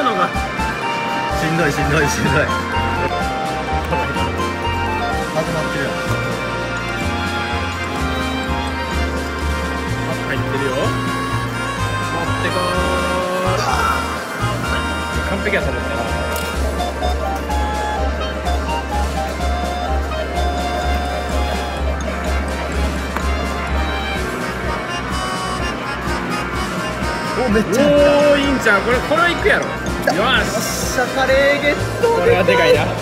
うのが。しんどいしんどいしんどい。始まってるやん。入ってるよ。持ってこー。完璧やと思ったなおめっちゃ。おいいんちゃう？これこれいくやろよたよっししゃカレーゲットこれはでかいな。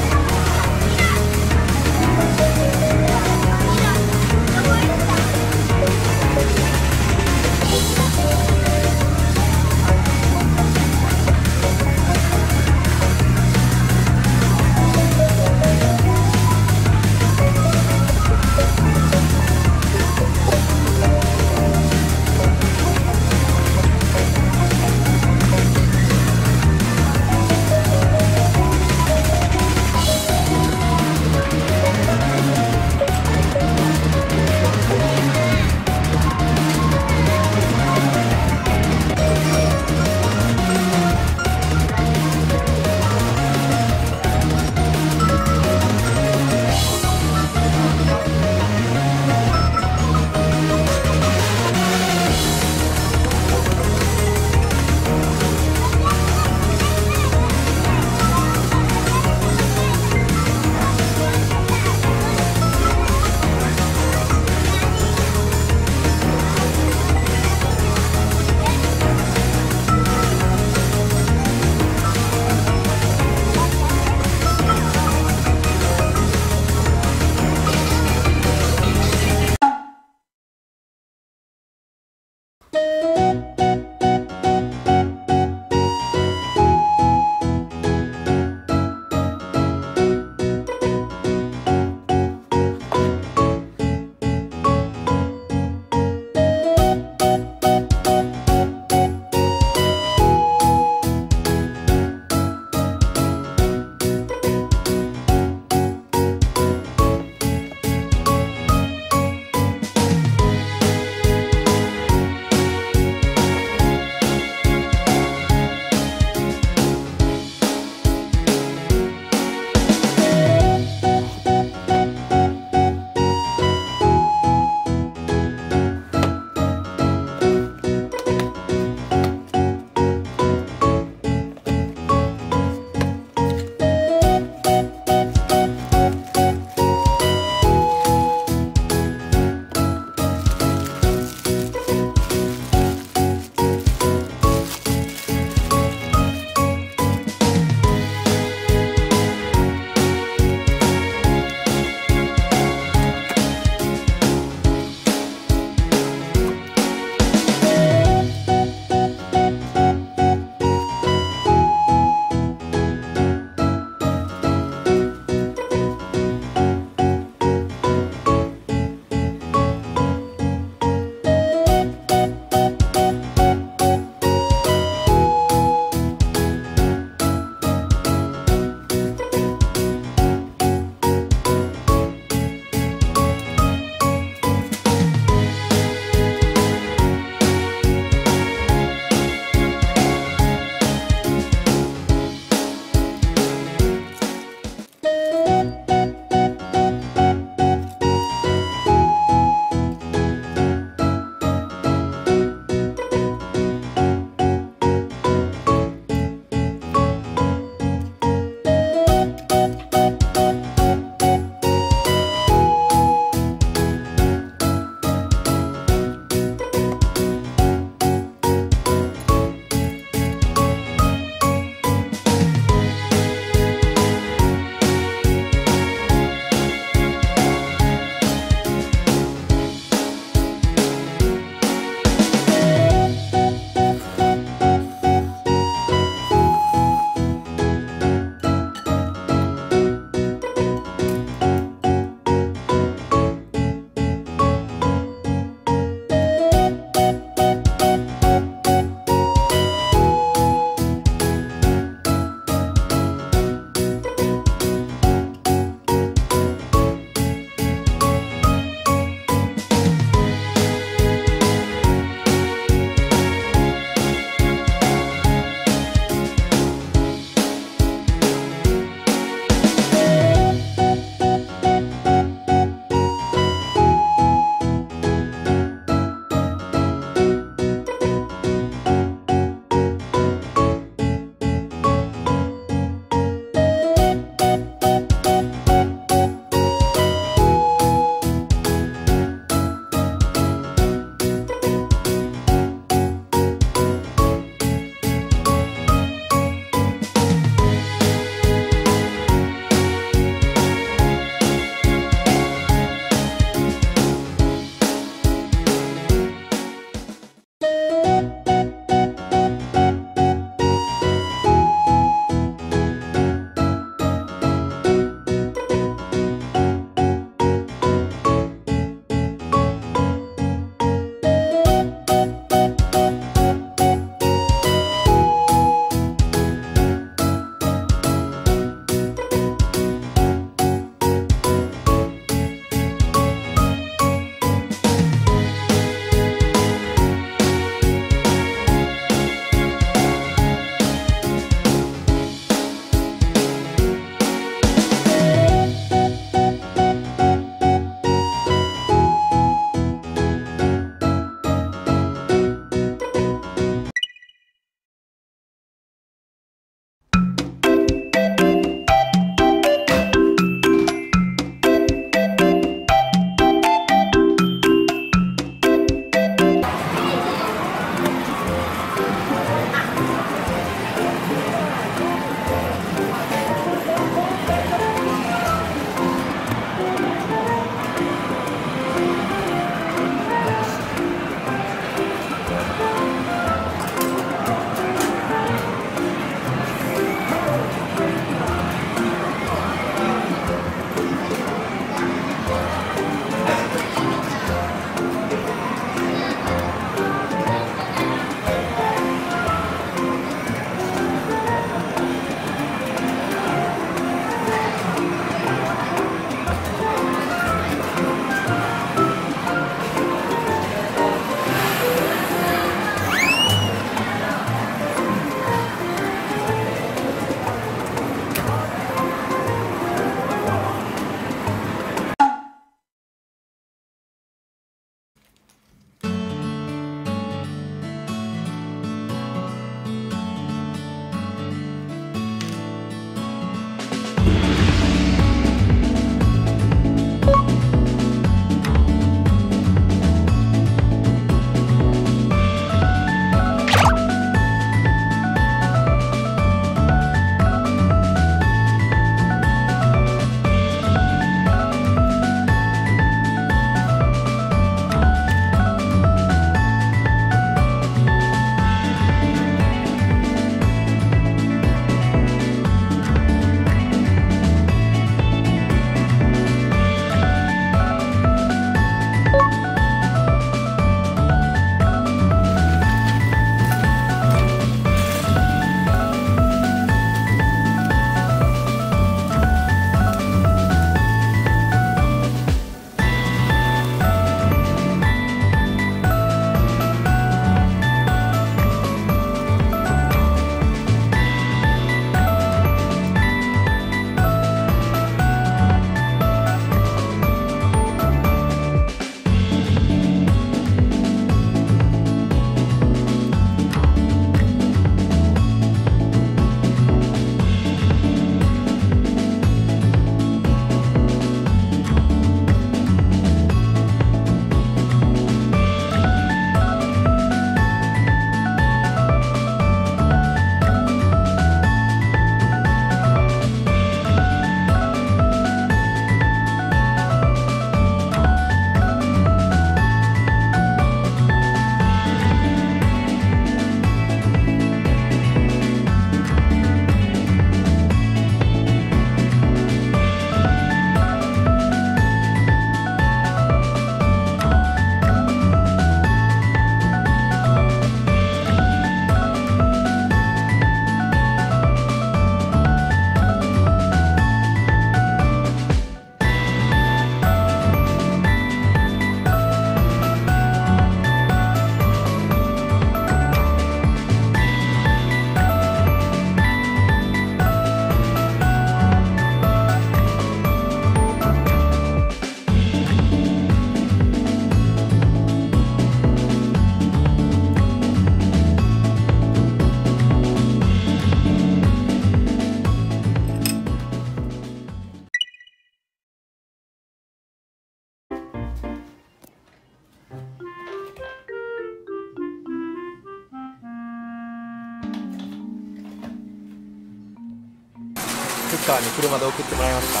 車で送ってもらいました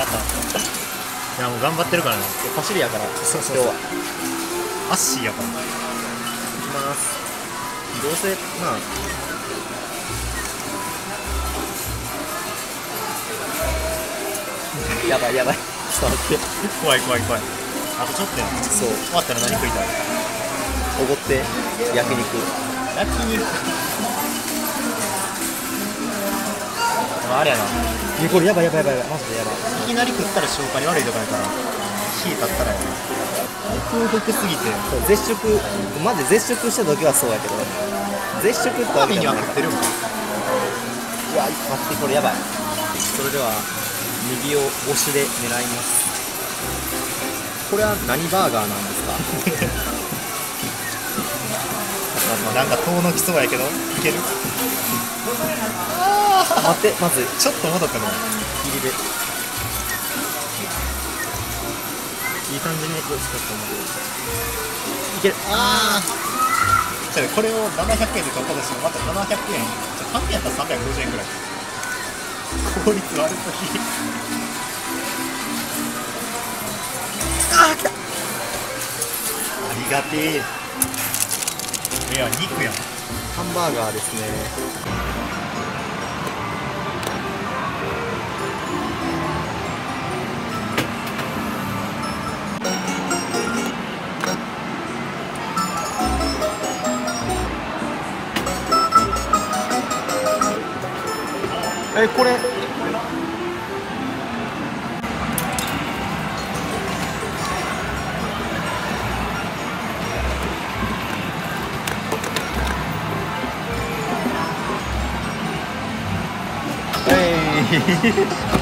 またいやもう頑張ってるからね。走りやからそうそうそう。今日は。アッシーやから。行きます。どうせまあ。やばいやばい。ちょっと待って。怖い怖い怖い。あとちょっとやそう。終わったら何食いたい？おごって焼肉。焼肉あれやな。えこれやばいやばいやばいやばい。マジでやばい。いきなり食ったら消化に悪いとかやから火立ったら。やな空腹すぎて。そう絶食。マジで絶食した時はそうやけど。絶食ってわけ神にじゃない。は食ってる。んかうわ待ってこれやばい。それでは右を押しで狙います。これは何バーガーなんですか？なんか遠のきそうやけど。いける？待ってまずちょっと戻ったの入りでいい感じによしかったの。でいけるああじゃあこれを700円で買ったとしてもまた700円。じゃあ半分やったら350円ぐらい。効率悪すぎ。あー来た。ありがてえ。いや肉やん。ハンバーガーですねえこれ。えー。